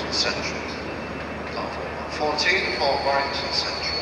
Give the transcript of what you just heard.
Warrington Central. Platform 14 for Warrington Central.